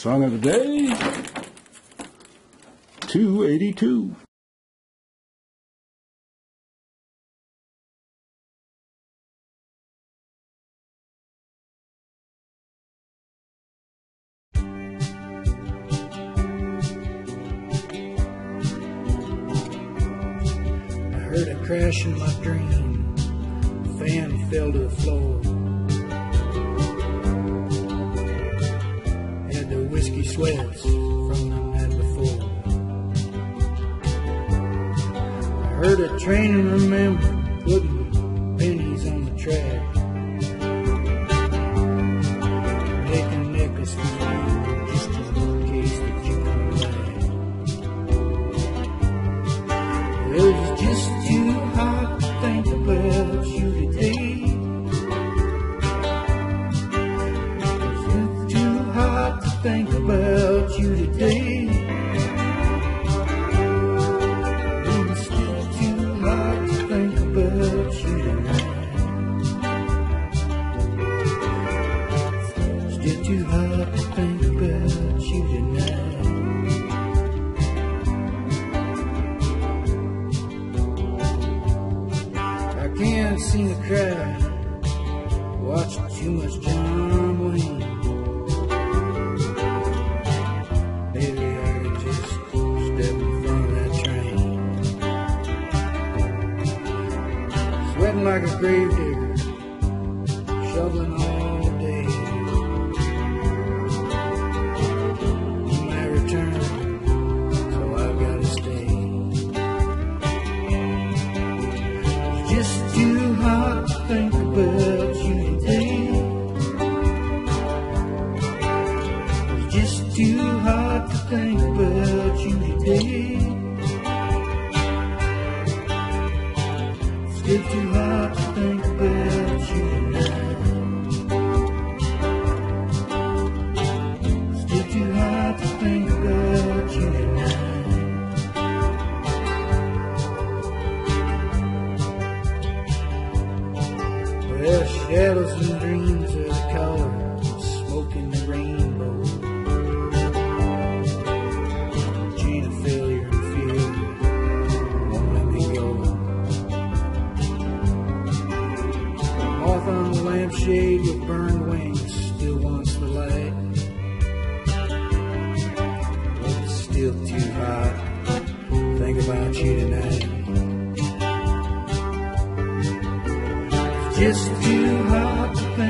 Song of the day 282. I heard a crash in my dream. Fan fell to the floor. Whiskey sweats from the night before. I heard a train and remember putting pennies on the track. Making necklace for you just in case that you come back. It was just too hard to think about you today. Too hard to think about you tonight. I can't seem to cry. Watching too much John Wayne. Like a gravedigger, shoveling all day. You might return, so I've gotta stay. It's Just too hard to think about you today. It's just too hard to think about you today. Shadows and dreams the color of smoke the rainbow. Of failure and fear won't let me go. Moth on the lampshade with burned wings still wants the light. But it's still too hot. Think about you tonight. Just too hard to